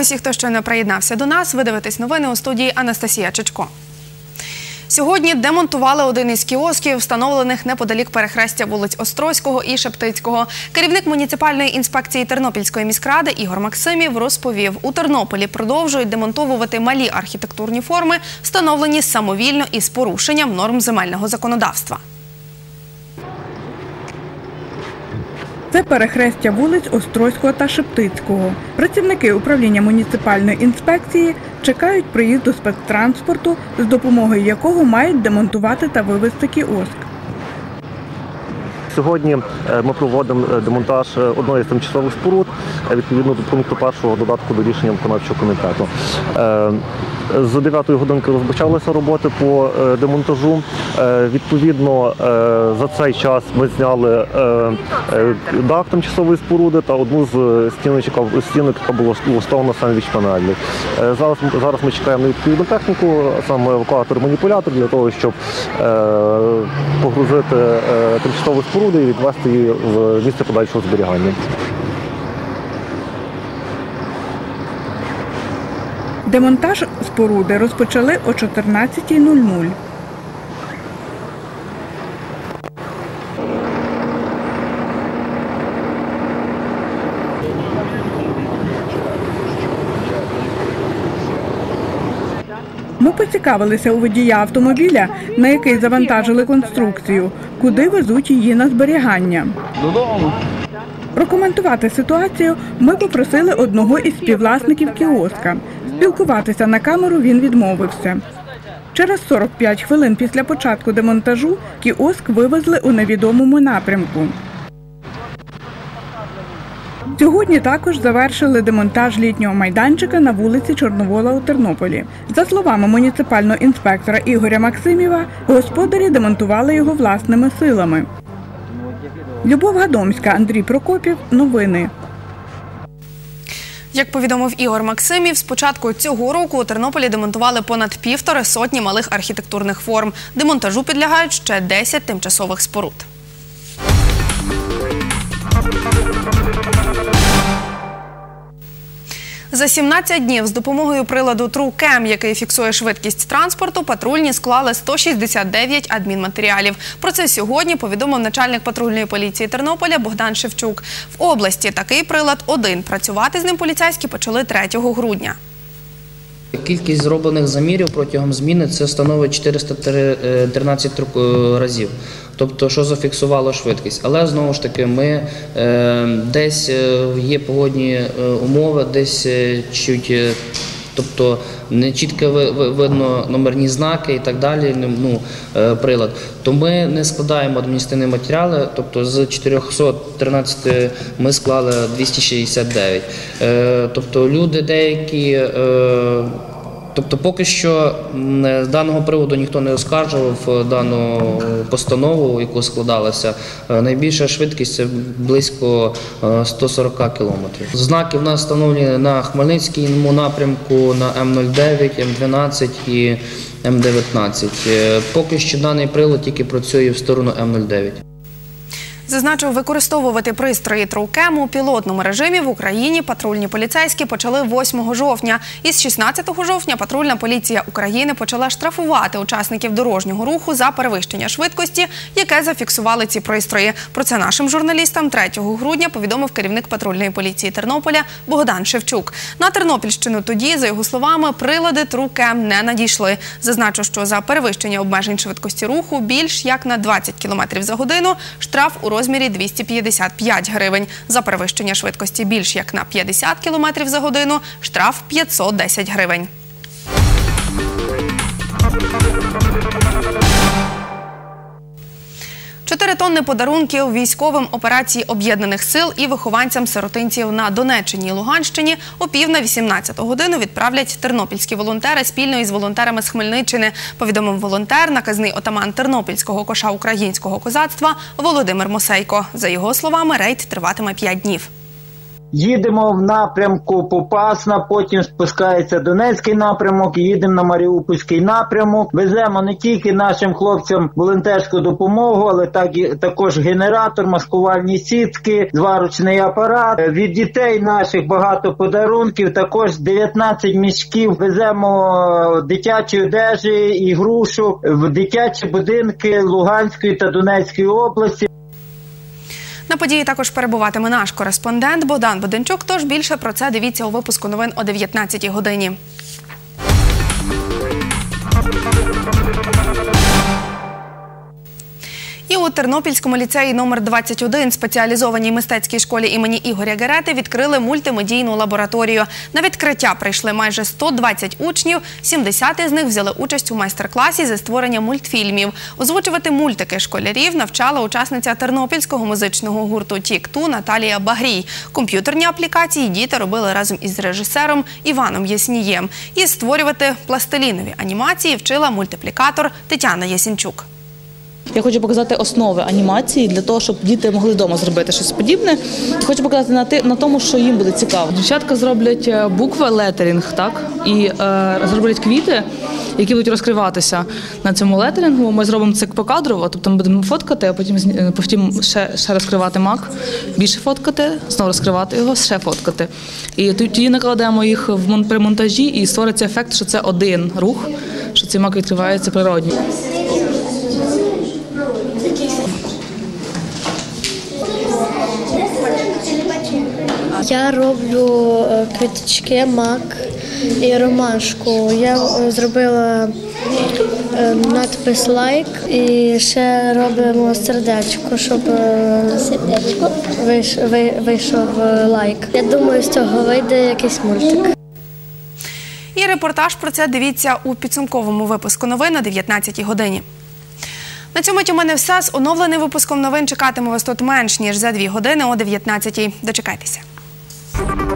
Вітаю усіх, хто щойно приєднався до нас. Ви дивитесь новини у студії Анастасія Чечко. Сьогодні демонтували один із кіосків, встановлених неподалік перехрестя вулиць Острозького і Шептицького. Керівник муніципальної інспекції Тернопільської міськради Ігор Максимів розповів, у Тернополі продовжують демонтовувати малі архітектурні форми, встановлені самовільно і з порушенням норм земельного законодавства. Це перехрестя вулиць Острозького та Шептицького. Працівники управління муніципальної інспекції чекають приїзду спецтранспорту, з допомогою якого мають демонтувати та вивезти кіоск. Сьогодні е, ми проводимо е, демонтаж е, одної з тимчасових споруд відповідно до пункту першого додатку до рішення виконавчого комітету. З 9 годинки розпочалися роботи по е, демонтажу. Е, Відповідно, е, за цей час ми зняли дах тимчасової споруди та одну з стінок, яка- була влаштована сандвіч панелі. Е, Зараз, зараз ми чекаємо на відповідну техніку, саме евакуатор-маніпулятор, для того, щоб погрузити тимчасову споруду і відвести її в місце подальшого зберігання. Демонтаж споруди розпочали о 14.00. Ми поцікавилися у водія автомобіля, на який завантажили конструкцію, куди везуть її на зберігання. Додому. Прокоментувати ситуацію ми попросили одного із співвласників кіоска. Спілкуватися на камеру він відмовився. Через 45 хвилин після початку демонтажу кіоск вивезли у невідомому напрямку. Сьогодні також завершили демонтаж літнього майданчика на вулиці Чорновола у Тернополі. За словами муніципального інспектора Ігоря Максимєва, господарі демонтували його власними силами. Любов Гадомська, Андрій Прокопів. Новини. Як повідомив Ігор Максимів, з початку цього року у Тернополі демонтували понад півтори сотні малих архітектурних форм. Демонтажу підлягають ще 10 тимчасових споруд. За 17 днів з допомогою приладу TrueCam, який фіксує швидкість транспорту, патрульні склали 169 адмінматеріалів. Про це сьогодні повідомив начальник патрульної поліції Тернополя Богдан Шевчук. В області такий прилад один. Працювати з ним поліцейські почали 3 грудня. Кількість зроблених замірів протягом зміни це становить 413 е, разів. Тобто, що зафіксувало швидкість. Але знову ж таки, ми е, десь е, є погодні е, умови, десь чуть. Тобто не чітко ви- ви- видно номерні знаки і так далі, ну, прилад. То ми не складаємо адміністративні матеріали, тобто з 413 ми склали 269. Е, Тобто люди деякі. Е, Тобто, поки що з даного приводу ніхто не оскаржував е, дану постанову, яку складалася. Е, Найбільша швидкість це близько е, 140 кілометрів. Знаки в нас встановлені на Хмельницькому напрямку, на М09, М12 і М19. Е, Поки що даний прилад тільки працює в сторону М09. Зазначив, використовувати пристрої TrueCam у пілотному режимі в Україні патрульні поліцейські почали 8 жовтня. Із 16 жовтня патрульна поліція України почала штрафувати учасників дорожнього руху за перевищення швидкості, яке зафіксували ці пристрої. Про це нашим журналістам 3 грудня повідомив керівник патрульної поліції Тернополя Богдан Шевчук. На Тернопільщину тоді, за його словами, прилади TrueCam не надійшли. Зазначу, що за перевищення обмежень швидкості руху більш як на 20 км за годину штраф у розмірі 255 гривень. За перевищення швидкості більш як на 50 км за годину штраф 510 гривень. Чотири тонни подарунків військовим операції об'єднаних сил і вихованцям сиротинців на Донеччині і Луганщині о пів на 18 годину відправлять тернопільські волонтери спільно із волонтерами з Хмельниччини. Повідомив волонтер, наказний отаман тернопільського коша українського козацтва Володимир Мосейко. За його словами, рейд триватиме 5 днів. Їдемо в напрямку Попасна, потім спускається Донецький напрямок, їдемо на Маріупольський напрямок. Веземо не тільки нашим хлопцям волонтерську допомогу, але так і також генератор, маскувальні сітки, зварочний апарат. Від дітей наших багато подарунків. Також 19 мішків веземо дитячої одежі, ігрушок в дитячі будинки Луганської та Донецької області. На події також перебуватиме наш кореспондент Богдан Боденчук. Тож більше про це дивіться у випуску новин о 19 годині. Тернопільському ліцеї номер 21 спеціалізованій мистецькій школі імені Ігоря Герети відкрили мультимедійну лабораторію. На відкриття прийшли майже 120 учнів. 70 із них взяли участь у майстер-класі зі створення мультфільмів. Озвучувати мультики школярів навчала учасниця тернопільського музичного гурту Тік-Ту Наталія Багрій. Комп'ютерні аплікації діти робили разом із режисером Іваном Яснієм. І створювати пластилінові анімації вчила мультиплікатор Тетяна Ясінчук. Я хочу показати основи анімації для того, щоб діти могли вдома зробити щось подібне. Хочу показати на на тому, що їм буде цікаво. Дівчатка зроблять е, букви летерінг, так і е, зроблять квіти, які будуть розкриватися на цьому летерінгу. Ми зробимо це покадрово, тобто ми будемо фоткати, а потім е, потім ще, ще розкривати мак, більше фоткати, знову розкривати його, ще фоткати. І тоді накладемо їх в при монтажі і створиться ефект, що це один рух, що цей мак відкривається природньо. Я роблю е, квіточки, мак і ромашку. Я е, зробила е, надпис лайк і ще робимо сердечко, щоб сердечко вийшов лайк. Я думаю, з цього вийде якийсь мультик. І репортаж про це дивіться у підсумковому випуску новин на 19 годині. На цьому у мене все. З оновленим випуском новин чекатиму вас тут менш ніж за дві години о 19-й. Дочекайтеся. Thank you.